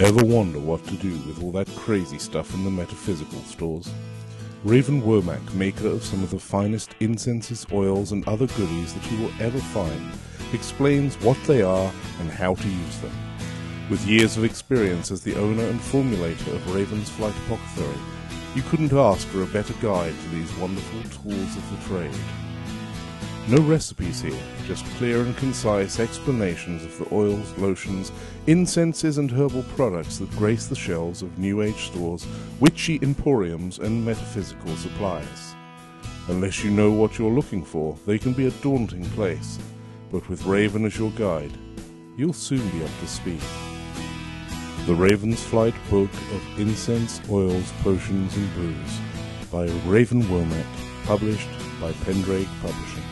Ever wonder what to do with all that crazy stuff in the metaphysical stores? Raven Womack, maker of some of the finest incenses, oils, and other goodies that you will ever find, explains what they are and how to use them. With years of experience as the owner and formulator of Raven's Flight Apothecary, you couldn't ask for a better guide to these wonderful tools of the trade. No recipes here, just clear and concise explanations of the oils, lotions, incenses, and herbal products that grace the shelves of New Age stores, witchy emporiums, and metaphysical suppliers. Unless you know what you're looking for, they can be a daunting place, but with Raven as your guide, you'll soon be up to speed. The Raven's Flight Book of Incense, Oils, Potions, and Brews by Raven Womack, published by Pendraig Publishing.